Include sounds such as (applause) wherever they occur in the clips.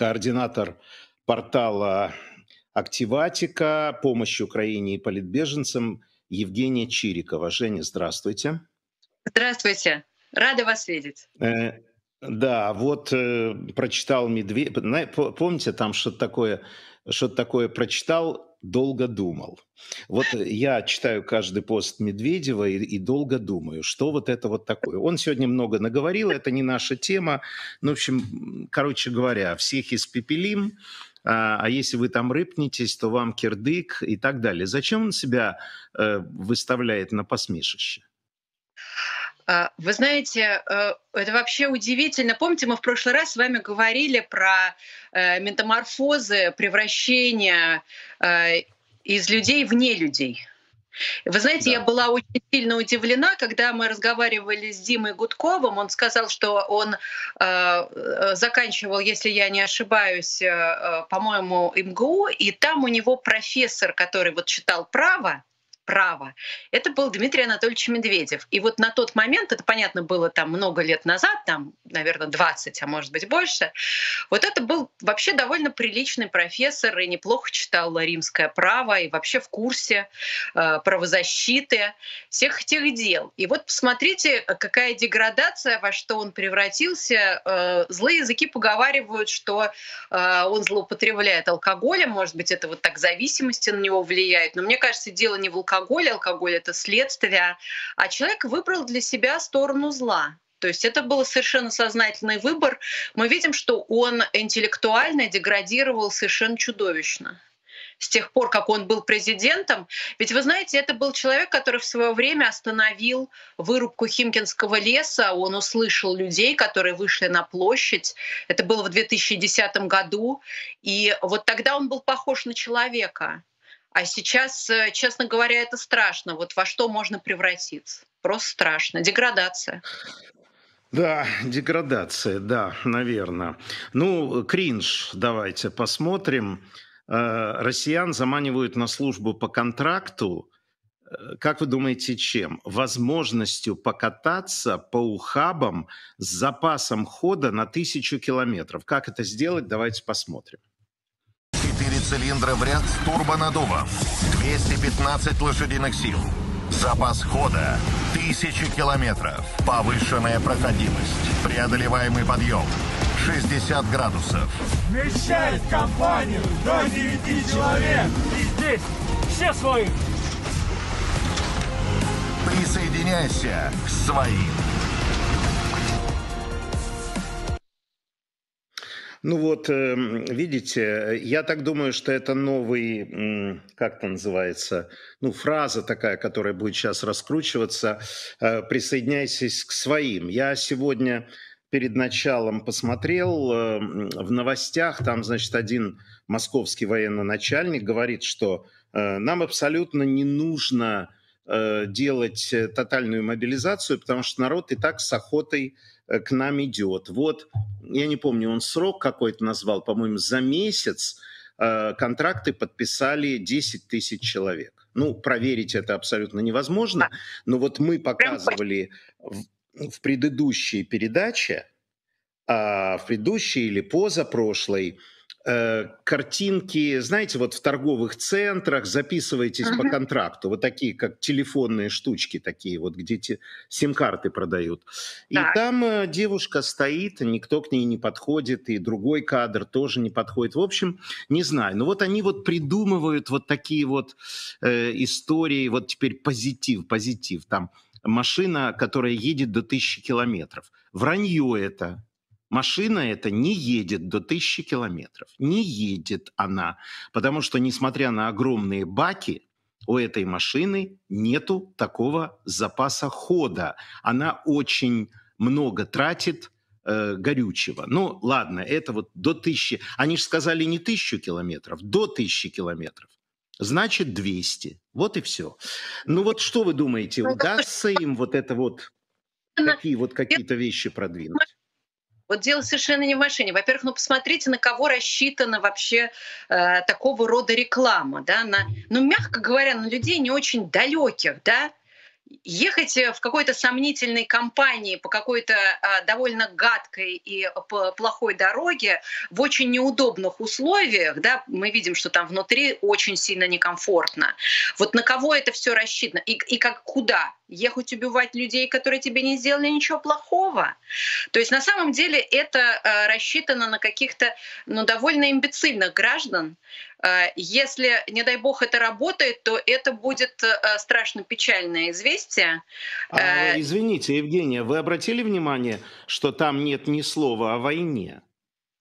координатор портала «Активатика», помощь Украине и политбеженцам Евгения Чирикова. Женя, здравствуйте. Здравствуйте. Рада вас видеть. Э, да, вот э, прочитал Медведев. Помните, там что-то такое, что-то такое прочитал, долго думал. Вот я читаю каждый пост Медведева и, и долго думаю, что вот это вот такое. Он сегодня много наговорил, это не наша тема. Ну, в общем, короче говоря, всех испепелим, а, а если вы там рыпнетесь, то вам кирдык и так далее. Зачем он себя э, выставляет на посмешище? А, вы знаете, э, это вообще удивительно. Помните, мы в прошлый раз с вами говорили про э, метаморфозы, превращения э, из людей в не людей. Вы знаете, да. я была очень сильно удивлена, когда мы разговаривали с Димой Гудковым. Он сказал, что он э, заканчивал, если я не ошибаюсь, э, по-моему, МГУ, и там у него профессор, который вот читал право, право, это был Дмитрий Анатольевич Медведев. И вот на тот момент, это понятно было там много лет назад, там, наверное, 20, а может быть больше, вот это был вообще довольно приличный профессор и неплохо читал римское право и вообще в курсе э, правозащиты, всех этих дел. И вот посмотрите, какая деградация, во что он превратился. Э, злые языки поговаривают, что э, он злоупотребляет алкоголем, может быть, это вот так зависимости на него влияет. Но мне кажется, дело не в алкоголе, алкоголь, алкоголь это следствие, а человек выбрал для себя сторону зла. То есть это был совершенно сознательный выбор. Мы видим, что он интеллектуально деградировал совершенно чудовищно с тех пор, как он был президентом. Ведь вы знаете, это был человек, который в свое время остановил вырубку Химкинского леса. Он услышал людей, которые вышли на площадь. Это было в 2010 году. И вот тогда он был похож на человека. А сейчас, э, честно говоря, это страшно. Вот во что можно превратиться? Просто страшно. Деградация. Да, деградация, да, наверное. Ну, кринж, давайте посмотрим. Э, россиян заманивают на службу по контракту. Э, как вы думаете, чем? Возможностью покататься по ухабам с запасом хода на тысячу километров. Как это сделать? Давайте посмотрим цилиндра в ряд с турбонаддувом, 215 лошадиных сил, запас хода 1000 километров, повышенная проходимость, преодолеваемый подъем, 60 градусов. Вмещает компанию до 9 человек. И здесь все свои. Присоединяйся к своим. Ну вот, эм, видите, я так думаю, что это новый, как это называется, ну, фраза такая, которая будет сейчас раскручиваться, э, присоединяйтесь к своим. Я сегодня перед началом посмотрел эм, в новостях, там, значит, один московский военный начальник говорит, что э, нам абсолютно не нужно э, делать тотальную мобилизацию, потому что народ и так с охотой к нам идет. Вот, я не помню, он срок какой-то назвал, по-моему, за месяц э, контракты подписали 10 тысяч человек. Ну, проверить это абсолютно невозможно, но вот мы показывали в, в предыдущей передаче, а, в предыдущей или позапрошлой, Э, картинки, знаете, вот в торговых центрах записываетесь uh-huh. по контракту, вот такие, как телефонные штучки такие, вот где те сим-карты продают. И так. там э, девушка стоит, никто к ней не подходит, и другой кадр тоже не подходит. В общем, не знаю. Но вот они вот придумывают вот такие вот э, истории, вот теперь позитив, позитив. Там машина, которая едет до тысячи километров. Вранье это Машина эта не едет до тысячи километров. Не едет она, потому что, несмотря на огромные баки, у этой машины нету такого запаса хода. Она очень много тратит э, горючего. Ну, ладно, это вот до тысячи. Они же сказали не тысячу километров, до тысячи километров. Значит, 200. Вот и все. Ну вот что вы думаете, ну, удастся им вот это вот, такие вот какие-то вещи продвинуть? Вот дело совершенно не в машине. Во-первых, ну посмотрите, на кого рассчитана вообще э, такого рода реклама, да, на, ну мягко говоря, на людей не очень далеких, да, ехать э, в какой-то сомнительной компании по какой-то а, довольно гадкой и плохой дороге в очень неудобных условиях, да, мы видим, что там внутри очень сильно некомфортно. Вот на кого это все рассчитано и, и как куда? Ехать убивать людей, которые тебе не сделали ничего плохого. То есть на самом деле это а, рассчитано на каких-то ну, довольно имбецильных граждан, Э, если, не дай бог, это работает, то это будет э, страшно печальное известие. А, э, извините, Евгения, вы обратили внимание, что там нет ни слова о войне?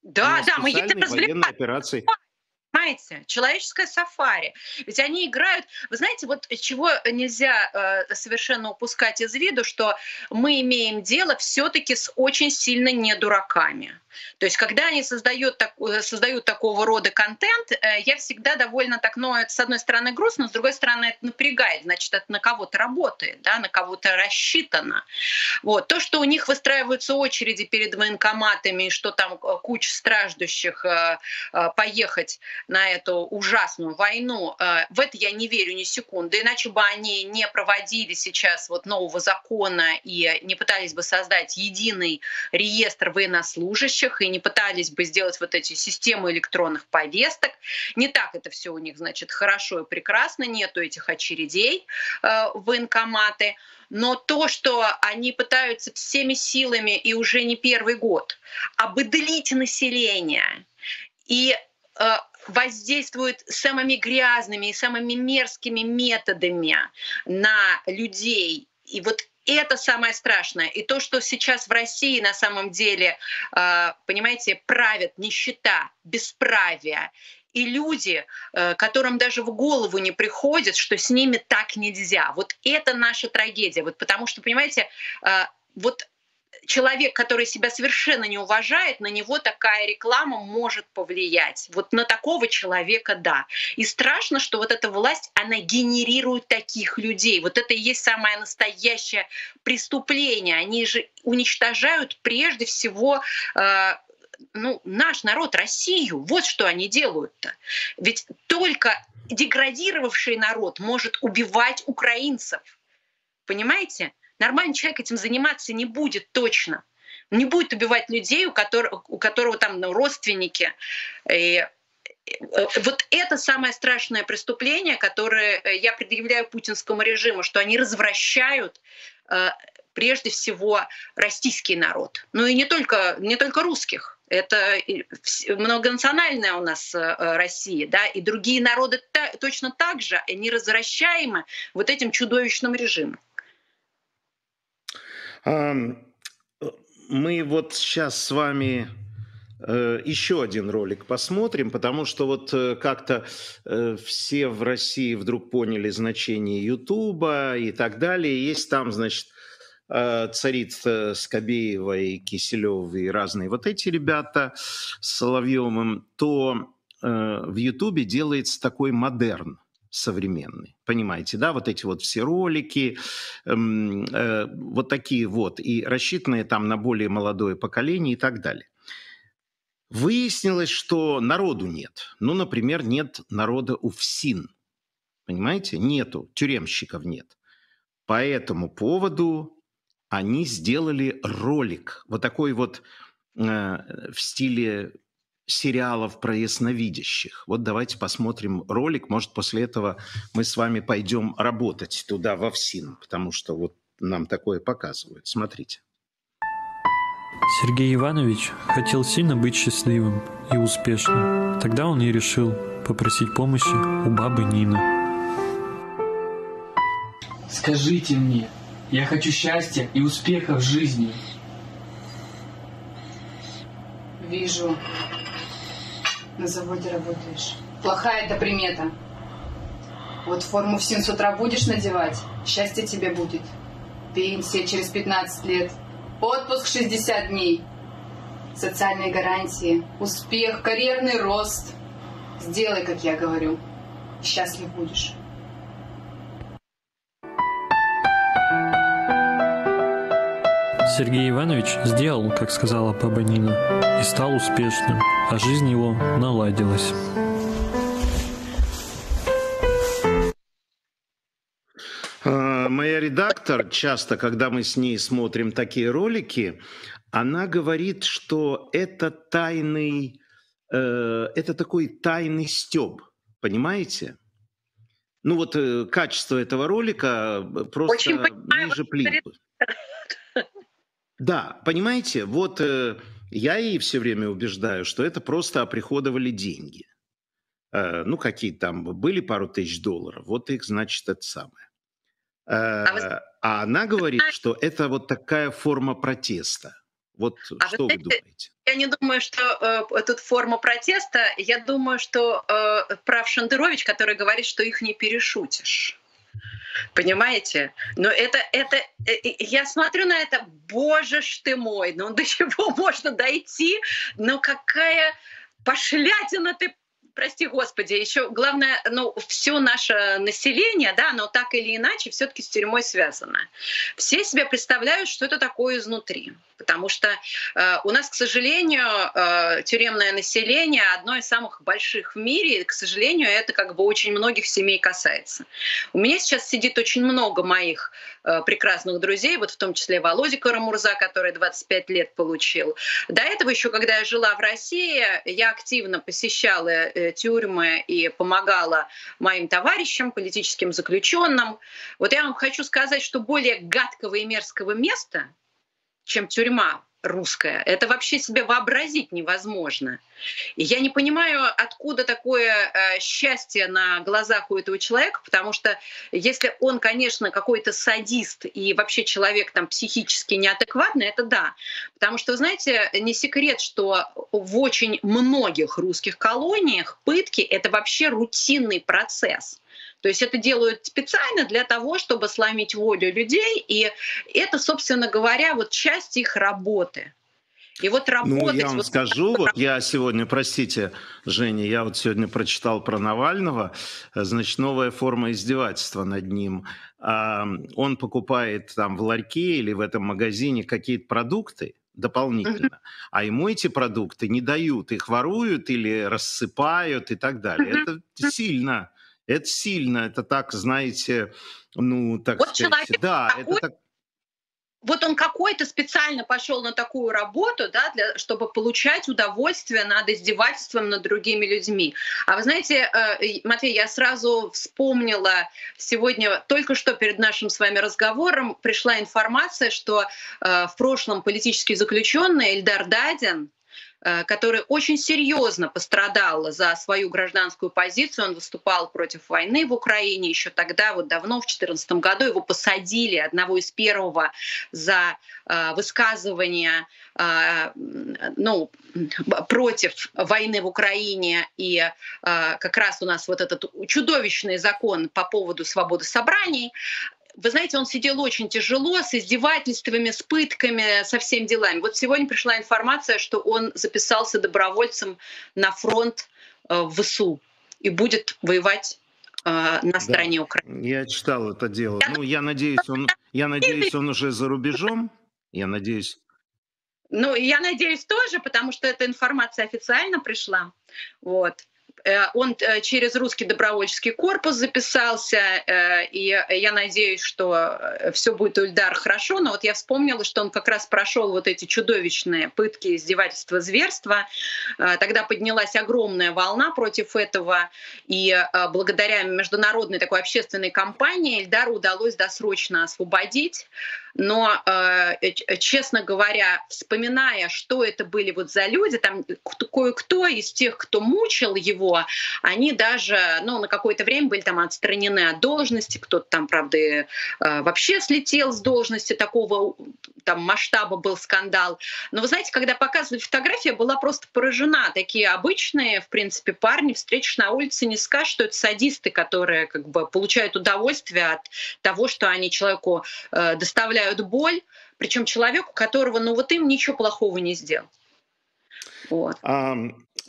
Да, да, мы едем военной операции. Понимаете, человеческое сафари. Ведь они играют... Вы знаете, вот чего нельзя э, совершенно упускать из виду, что мы имеем дело все таки с очень сильно не дураками. То есть, когда они создают, так, э, создают такого рода контент, э, я всегда довольно так, ну, с одной стороны грустно, с другой стороны это напрягает, значит, это на кого-то работает, да, на кого-то рассчитано. Вот. То, что у них выстраиваются очереди перед военкоматами, и что там э, куча страждущих поехать на эту ужасную войну, в это я не верю ни секунды, иначе бы они не проводили сейчас вот нового закона и не пытались бы создать единый реестр военнослужащих, служащих и не пытались бы сделать вот эти системы электронных повесток. Не так это все у них, значит, хорошо и прекрасно, нету этих очередей э, в военкоматы. Но то, что они пытаются всеми силами и уже не первый год обыдлить население и э, воздействуют самыми грязными и самыми мерзкими методами на людей. И вот это самое страшное. И то, что сейчас в России на самом деле, а, понимаете, правят нищета, бесправие, и люди, э, которым даже в голову не приходит, что с ними так нельзя. Вот это наша трагедия. Вот потому что, понимаете, а, вот человек, который себя совершенно не уважает, на него такая реклама может повлиять. Вот на такого человека да. И страшно, что вот эта власть, она генерирует таких людей. Вот это и есть самое настоящее преступление. Они же уничтожают прежде всего э, ну, наш народ, Россию. Вот что они делают-то. Ведь только деградировавший народ может убивать украинцев. Понимаете? Нормальный человек этим заниматься не будет точно. Не будет убивать людей, у которого, у которого там ну, родственники. И э, вот это самое страшное преступление, которое э, я предъявляю путинскому режиму, что они развращают э, прежде всего российский народ. Ну и не только, не только русских. Это многонациональная у нас Россия, да, и другие народы точно так же, они развращаемы вот этим чудовищным режимом. Мы вот сейчас с вами э, еще один ролик посмотрим, потому что вот э, как-то э, все в России вдруг поняли значение Ютуба и так далее. Есть там, значит, царит Скобеева и Киселева и разные вот эти ребята с Соловьевым, то в Ютубе делается такой модерн современный. Понимаете, да, вот эти вот все ролики, э, э, вот такие вот, и рассчитанные там на более молодое поколение и так далее. Выяснилось, что народу нет. Ну, например, нет народа у ФСИН. Понимаете? Нету, тюремщиков нет. По этому поводу они сделали ролик, вот такой вот э, в стиле сериалов про ясновидящих. Вот давайте посмотрим ролик. Может, после этого мы с вами пойдем работать туда, во ФСИН, потому что вот нам такое показывают. Смотрите. Сергей Иванович хотел сильно быть счастливым и успешным. Тогда он и решил попросить помощи у бабы Нины. Скажите мне, я хочу счастья и успеха в жизни. Вижу, на заводе работаешь. Плохая это примета. Вот форму в СИН с утра будешь надевать, счастье тебе будет. Пенсия через 15 лет, отпуск 60 дней, социальные гарантии, успех, карьерный рост. Сделай, как я говорю, счастлив будешь. Сергей Иванович сделал, как сказала баба Нина, и стал успешным, а жизнь его наладилась. А, моя редактор часто, когда мы с ней смотрим такие ролики, она говорит, что это тайный, э, это такой тайный стёб, понимаете? Ну вот э, качество этого ролика э, просто Очень понимаю, ниже плинтуса. Да, понимаете, вот э, я ей все время убеждаю, что это просто оприходовали деньги. Э, ну, какие там были пару тысяч долларов, вот их, значит, это самое. А вы Э, а она говорит, что это вот такая форма протеста. Вот А вы что вы знаете, думаете? я не думаю, что э, тут форма протеста. Я думаю, что э, прав Шендерович, который говорит, что их не перешутишь. Понимаете? Но это, это, э, я смотрю на это, боже ж ты мой, ну до чего (laughs) можно дойти? Ну какая пошлятина ты прости господи, еще главное, ну, все наше население, да, оно так или иначе все-таки с тюрьмой связано. Все себе представляют, что это такое изнутри. Потому что э, у нас, к сожалению, э, тюремное население одно из самых больших в мире. И, к сожалению, это как бы очень многих семей касается. У меня сейчас сидит очень много моих э, прекрасных друзей, вот в том числе Володя Карамурза, который 25 лет получил. До этого еще, когда я жила в России, я активно посещала э, тюрьмы и помогала моим товарищам, политическим заключенным. Вот я вам хочу сказать, что более гадкого и мерзкого места, чем тюрьма русская, это вообще себе вообразить невозможно. И я не понимаю, откуда такое э, счастье на глазах у этого человека, потому что если он, конечно, какой-то садист и вообще человек там психически неадекватный, это да. Потому что, знаете, не секрет, что в очень многих русских колониях пытки — это вообще рутинный процесс. То есть это делают специально для того, чтобы сломить волю людей, и это, собственно говоря, вот часть их работы. И вот Ну, работать... я вам вот скажу, вот я сегодня, простите, Женя, я вот сегодня прочитал про Навального, э, значит, новая форма издевательства над ним. А, Он покупает там в ларьке или в этом магазине какие-то продукты дополнительно, а ему эти продукты не дают, их воруют или рассыпают и так далее. Это сильно, это сильно, это так, знаете, ну, так Вот сказать, человек да, это такой, так, вот он какой-то специально пошел на такую работу, да, для, чтобы получать удовольствие над издевательством над другими людьми. А вы знаете, э, Матвей, я сразу вспомнила сегодня, только что перед нашим с вами разговором пришла информация, что э, в прошлом политический заключенный Эльдар Дадин, который очень серьезно пострадал за свою гражданскую позицию. Он выступал против войны в Украине еще тогда, вот давно, в 2014 году. Его посадили, одного из первого, за э, высказывание э, ну, против войны в Украине. И э, как раз у нас вот этот чудовищный закон по поводу свободы собраний вы знаете, он сидел очень тяжело, с издевательствами, с пытками, со всеми делами. Вот сегодня пришла информация, что он записался добровольцем на фронт э, в ВСУ и будет воевать э, на да. стороне Украины. Я читал это дело. Ну, я надеюсь, он, я надеюсь, он уже за рубежом. Я надеюсь. Ну, я надеюсь тоже, потому что эта информация официально пришла. Вот. Э, Он э, через русский добровольческий корпус записался, э, и я надеюсь, что все будет у Ильдара хорошо. Но вот я вспомнила, что он как раз прошел вот эти чудовищные пытки, издевательства, зверства. Тогда поднялась огромная волна против этого, и благодаря международной такой общественной кампании Ильдару удалось досрочно освободить. Но, честно говоря, вспоминая, что это были вот за люди, там кое-кто из тех, кто мучил его, они даже ну, на какое-то время были там отстранены от должности, кто-то там, правда, вообще слетел с должности, такого там масштаба был скандал. Но вы знаете, когда показывали фотографии, я была просто поражена. Такие обычные, в принципе, парни встретишь на улице, не скажешь, что это садисты, которые как бы получают удовольствие от того, что они человеку э, доставляют боль, причем человеку, которого, ну вот им ничего плохого не сделал. Вот. А,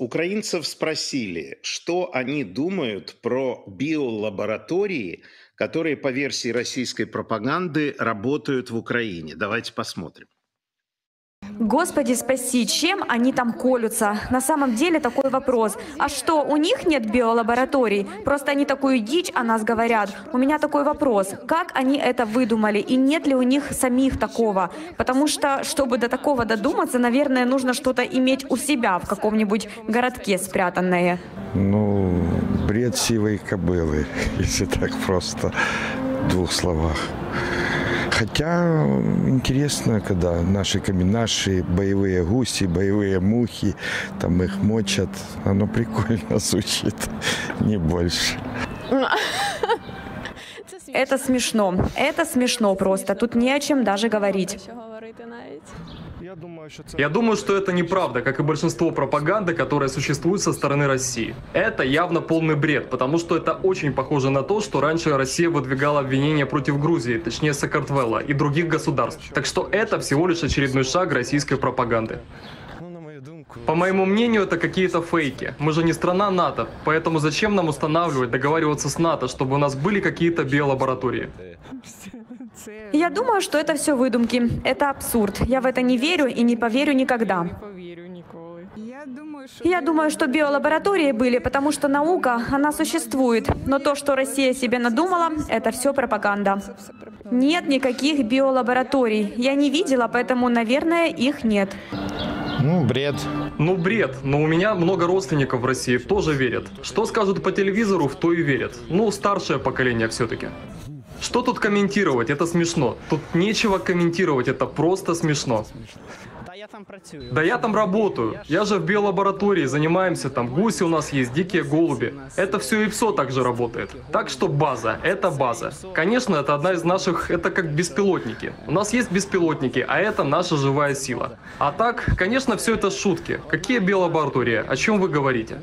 украинцев спросили, что они думают про биолаборатории, которые, по версии российской пропаганды, работают в Украине. Давайте посмотрим. Господи спаси, чем они там колются? На самом деле такой вопрос. А что, у них нет биолабораторий? Просто они такую дичь о нас говорят. У меня такой вопрос. Как они это выдумали? И нет ли у них самих такого? Потому что, чтобы до такого додуматься, наверное, нужно что-то иметь у себя в каком-нибудь городке спрятанное. Ну, бред сивой кобылы, (laughs) если так просто в двух словах. Хотя интересно, когда наши каменаши, боевые гуси, боевые мухи, там их мочат. Оно прикольно (laughs) звучит, не больше. Это смешно. Это смешно просто. Тут не о чем даже говорить. Я думаю, что это неправда, как и большинство пропаганды, которая существует со стороны России. Это явно полный бред, потому что это очень похоже на то, что раньше Россия выдвигала обвинения против Грузии, точнее Сакартвелла и других государств. Так что это всего лишь очередной шаг российской пропаганды. По моему мнению, это какие-то фейки. Мы же не страна НАТО, поэтому зачем нам устанавливать, договариваться с НАТО, чтобы у нас были какие-то биолаборатории? Я думаю, что это все выдумки. Это абсурд. Я в это не верю и не поверю никогда. Я думаю, что биолаборатории были, потому что наука, она существует. Но то, что Россия себе надумала, это все пропаганда. Нет никаких биолабораторий. Я не видела, поэтому, наверное, их нет. Ну, бред. Ну, бред. Но у меня много родственников в России тоже верят. Что скажут по телевизору, в то и верят. Ну, старшее поколение все-таки. Что тут комментировать? Это смешно. Тут нечего комментировать, это просто смешно. Да я там работаю. Я же в биолаборатории, занимаемся там. Гуси у нас есть, дикие голуби. Это все ИПСО также работает. Так что база, это база. Конечно, это одна из наших, это как беспилотники. У нас есть беспилотники, а это наша живая сила. А так, конечно, все это шутки. Какие биолаборатории? О чем вы говорите?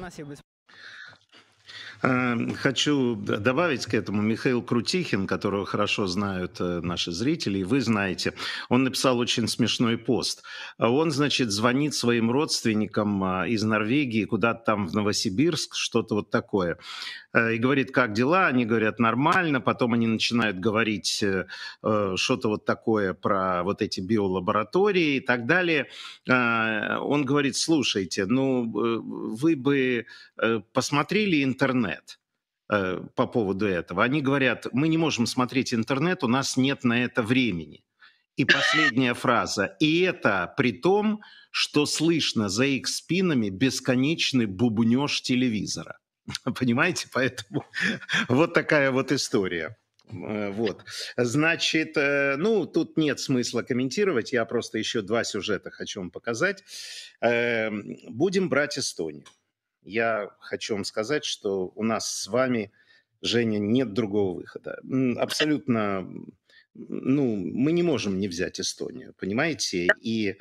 Эм, хочу добавить к этому Михаил Крутихин, которого хорошо знают э, наши зрители, и вы знаете. Он написал очень смешной пост. Он, значит, звонит своим родственникам а, из Норвегии, куда-то там в Новосибирск, что-то вот такое. Э, и говорит, как дела? Они говорят, нормально. Потом они начинают говорить э, что-то вот такое про вот эти биолаборатории и так далее. Он говорит, слушайте, ну вы бы посмотрели интернет по поводу этого. Они говорят, мы не можем смотреть интернет, у нас нет на это времени. И последняя фраза. И это при том, что слышно за их спинами бесконечный бубнеж телевизора. (laughs) Понимаете? Поэтому (laughs) вот такая вот история. Э, вот. Значит, э, ну, тут нет смысла комментировать, я просто еще два сюжета хочу вам показать. Эм, будем брать Эстонию. Я хочу вам сказать, что у нас с вами, Женя, нет другого выхода. Абсолютно, ну, мы не можем не взять Эстонию, понимаете? И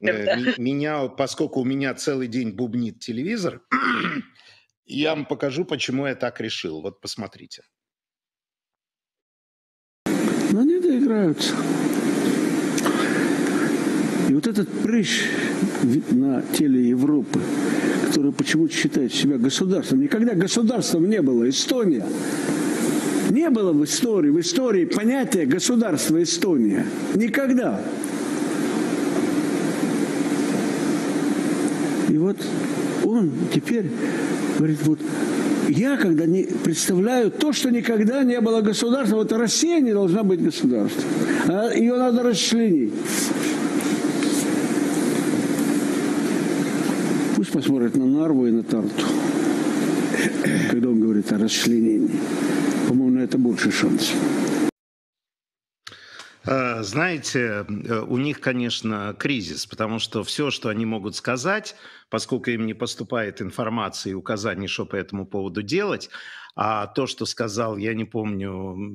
э, меня, поскольку у меня целый день бубнит телевизор, (clears throat) я вам покажу, почему я так решил. Вот посмотрите. Но они доиграются. И вот этот прыщ на теле Европы, который почему-то считает себя государством, никогда государством не было. Эстония. Не было в истории, в истории понятия государства Эстония. Никогда. И вот он теперь говорит, вот я когда не представляю то, что никогда не было государства, вот Россия не должна быть государством. А ее надо расчленить. Пусть посмотрят на Нарву и на Тарту, когда он говорит о расчленении. По-моему, на это больше шансов. Э, знаете, э, у них, конечно, кризис, потому что все, что они могут сказать, поскольку им не поступает информации и указаний, что по этому поводу делать, а то, что сказал, я не помню,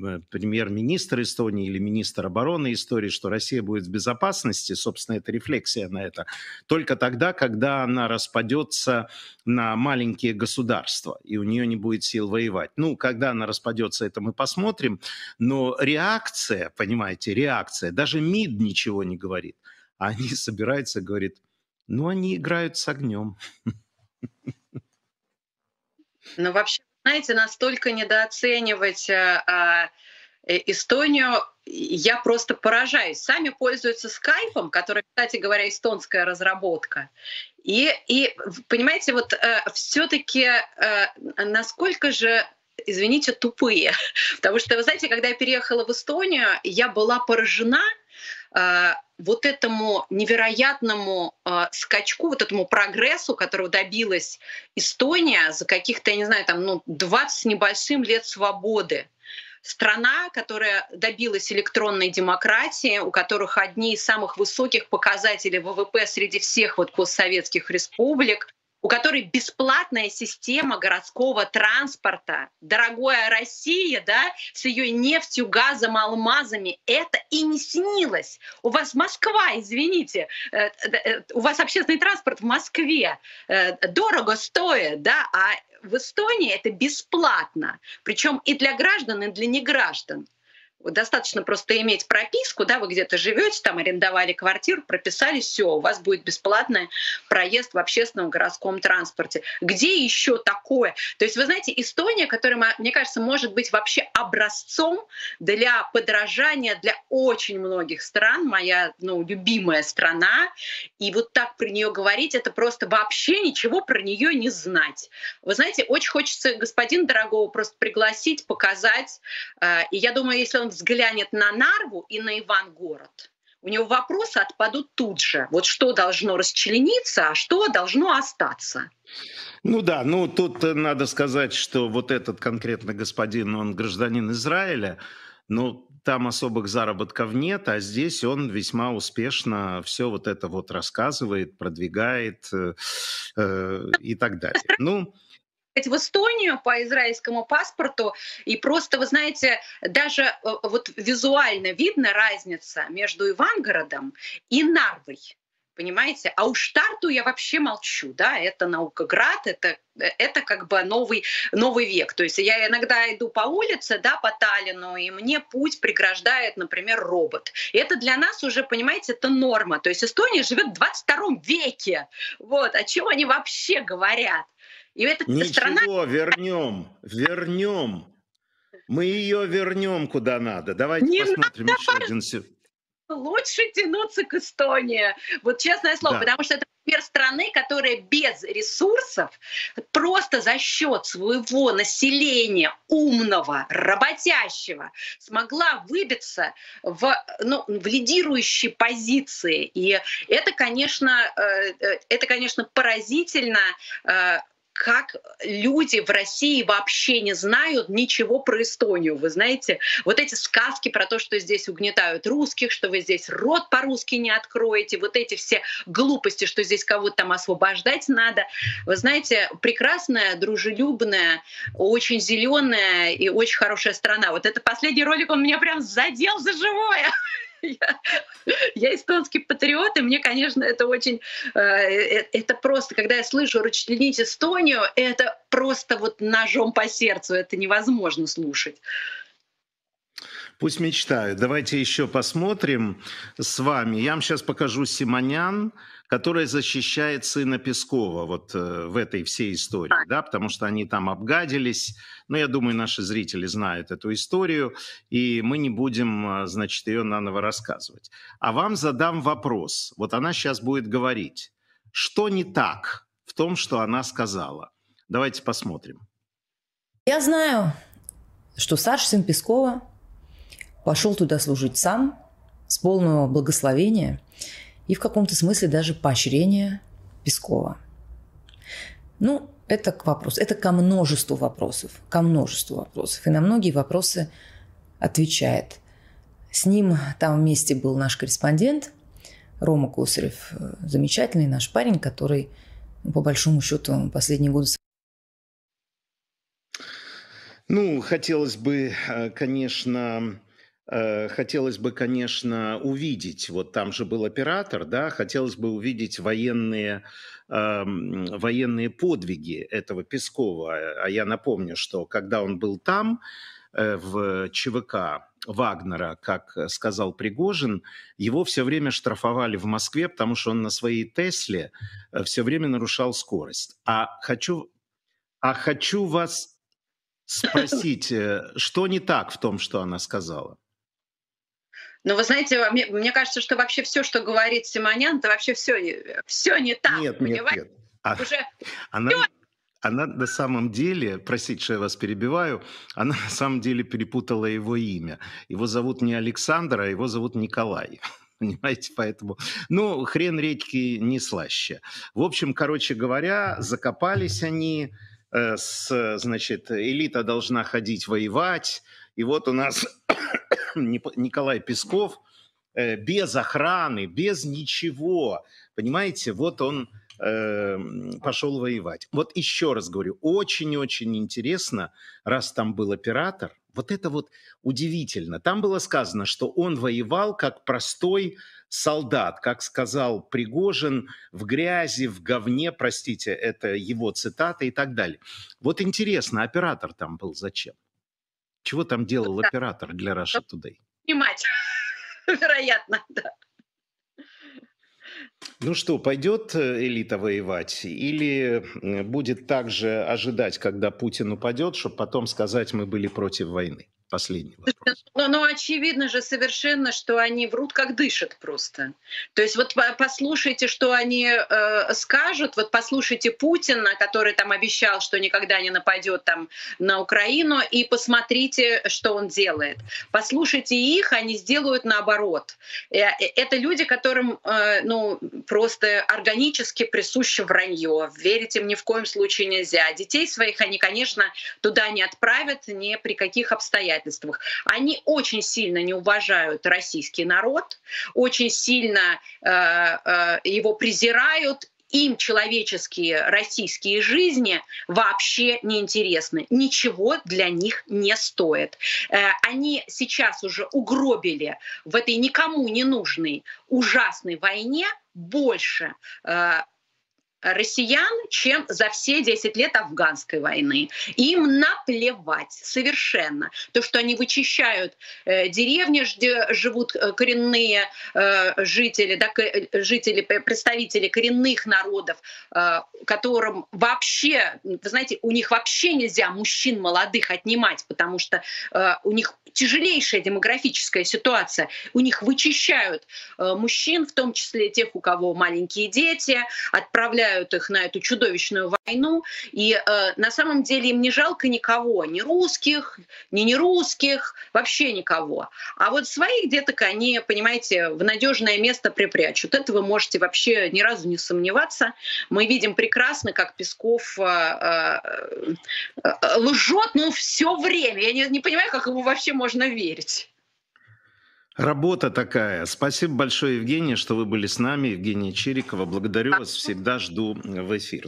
э, премьер-министр Эстонии или министр обороны Эстонии, что Россия будет в безопасности, собственно, это рефлексия на это, только тогда, когда она распадется на маленькие государства, и у нее не будет сил воевать. Ну, когда она распадется, это мы посмотрим, но реакция, понимаете, реакция, даже МИД ничего не говорит, они собираются, говорит, ну, они играют с огнем. Ну, вообще, знаете, настолько недооценивать а, Эстонию я просто поражаюсь. Сами пользуются скайпом, который, кстати говоря, эстонская разработка. И, и понимаете, вот э, все-таки э, насколько же извините, тупые. (laughs) Потому что, вы знаете, когда я переехала в Эстонию, я была поражена вот этому невероятному э, скачку, вот этому прогрессу, которого добилась Эстония за каких-то, я не знаю, там, ну, 20 с небольшим лет свободы. Страна, которая добилась электронной демократии, у которых одни из самых высоких показателей ВВП среди всех вот постсоветских республик, у которой бесплатная система городского транспорта, дорогая Россия, да, с ее нефтью, газом, алмазами, это и не снилось. У вас Москва, извините, э, э, у вас общественный транспорт в Москве. Э, дорого стоит, да, а в Эстонии это бесплатно, причем и для граждан, и для неграждан. Достаточно просто иметь прописку, да, вы где-то живете, там арендовали квартиру, прописали, все, у вас будет бесплатный проезд в общественном городском транспорте. Где еще такое? То есть, вы знаете, Эстония, которая, мне кажется, может быть вообще образцом для подражания для очень многих стран, моя ну, любимая страна, и вот так про нее говорить, это просто вообще ничего про нее не знать. Вы знаете, очень хочется господин дорогого просто пригласить, показать, э, и я думаю, если он взглянет на Нарву и на Ивангород, у него вопросы отпадут тут же. Вот что должно расчлениться, а что должно остаться. Ну да, ну тут надо сказать, что вот этот конкретно господин, он гражданин Израиля, но там особых заработков нет, а здесь он весьма успешно все вот это вот рассказывает, продвигает э, э, и так далее. Ну, в Эстонию по израильскому паспорту, и просто, вы знаете, даже э, вот визуально видно разница между Ивангородом и Нарвой понимаете? А уж Тарту я вообще молчу, да, это наукоград, это, это как бы новый, новый век. То есть я иногда иду по улице, да, по Таллину, и мне путь преграждает, например, робот. И это для нас уже, понимаете, это норма. То есть Эстония живет в 22 веке. Вот, о чем они вообще говорят? И эта Ничего, страна... вернем, вернем. Мы ее вернем куда надо. Давайте Не посмотрим надо, еще один Лучше тянуться к Эстонии. Вот честное слово, да. потому что это пример страны, которая без ресурсов, просто за счет своего населения умного, работящего, смогла выбиться в, ну, в лидирующие позиции. И это, конечно, э, э, это, конечно, поразительно э, как люди в России вообще не знают ничего про Эстонию. Вы знаете, вот эти сказки про то, что здесь угнетают русских, что вы здесь рот по-русски не откроете, вот эти все глупости, что здесь кого-то там освобождать надо. Вы знаете, прекрасная, дружелюбная, очень зеленая и очень хорошая страна. Вот это последний ролик, он меня прям задел за живое. (laughs) я, эстонский патриот, и мне, конечно, это очень... Э, э, это просто, когда я слышу «расчленить Эстонию», это просто вот ножом по сердцу, это невозможно слушать. Пусть мечтают. Давайте еще посмотрим с вами. Я вам сейчас покажу Симонян, которая защищает сына Пескова вот э, в этой всей истории, да, потому что они там обгадились. Но я думаю, наши зрители знают эту историю, и мы не будем, э, значит, ее наново рассказывать. А вам задам вопрос. Вот она сейчас будет говорить. Что не так в том, что она сказала? Давайте посмотрим. Я знаю, что старший сын Пескова пошел туда служить сам, с полного благословения и в каком-то смысле даже поощрения Пескова. Ну, это к вопросу, это ко множеству вопросов, ко множеству вопросов. И на многие вопросы отвечает. С ним там вместе был наш корреспондент Рома Косарев, замечательный наш парень, который, ну, по большому счету, последние годы ну, хотелось бы, э, конечно, Э, хотелось бы, конечно, увидеть, вот там же был оператор, да, хотелось бы увидеть военные, э, военные подвиги этого Пескова. А я напомню, что когда он был там, э, в ЧВК Вагнера, как сказал Пригожин, его все время штрафовали в Москве, потому что он на своей Тесле э, все время нарушал скорость. А хочу, а хочу вас (laughs) спросить, э, что не так в том, что она сказала? Но вы знаете, мне, мне кажется, что вообще все, что говорит Симонян, это вообще все, все не так. Нет, нет, нет. А, Уже она, она на самом деле, простите, что я вас перебиваю, она на самом деле перепутала его имя. Его зовут не Александр, а его зовут Николай. (laughs) Понимаете, поэтому, ну, хрен редьки не слаще. В общем, короче говоря, закопались они, э, с, значит, элита должна ходить воевать, и вот у нас (coughs) Николай Песков э, без охраны, без ничего, понимаете, вот он э, пошел воевать. Вот еще раз говорю, очень-очень интересно, раз там был оператор, вот это вот удивительно. Там было сказано, что он воевал как простой солдат, как сказал Пригожин, в грязи, в говне, простите, это его цитата и так далее. Вот интересно, оператор там был зачем? Чего там делал оператор для Russia Today? Снимать, (laughs) вероятно, да. Ну что, пойдет э, элита воевать или будет также ожидать, когда Путин упадет, чтобы потом сказать, мы были против войны? Последний вопрос. Ну, ну, очевидно же совершенно, что они врут, как дышат просто. То есть вот послушайте, что они э, скажут, вот послушайте Путина, который там обещал, что никогда не нападет там на Украину, и посмотрите, что он делает. Послушайте их, они сделают наоборот. Э, э, это люди, которым э, ну, просто органически присуще вранье. Верить им ни в коем случае нельзя. Детей своих они, конечно, туда не отправят ни при каких обстоятельствах обстоятельствах. Они очень сильно не уважают российский народ, очень сильно э, э, его презирают им человеческие российские жизни вообще не интересны. Ничего для них не стоит. Э, они сейчас уже угробили в этой никому не нужной ужасной войне больше э, россиян, чем за все 10 лет афганской войны. Им наплевать совершенно. То, что они вычищают э, деревни, где живут э, коренные э, жители, да, э, жители, представители коренных народов, э, которым вообще, вы знаете, у них вообще нельзя мужчин молодых отнимать, потому что э, у них тяжелейшая демографическая ситуация. У них вычищают э, мужчин, в том числе тех, у кого маленькие дети, отправляют их на эту чудовищную войну. И э, на самом деле им не жалко никого, ни русских, ни нерусских, вообще никого. А вот своих деток они, понимаете, в надежное место припрячут. Это вы можете вообще ни разу не сомневаться. Мы видим прекрасно, как Песков э, э, э лжет, ну, все время. Я не, не понимаю, как ему вообще можно верить. Работа такая. Спасибо большое, Евгения, что вы были с нами. Евгения Чирикова. Благодарю вас. Всегда жду в эфир.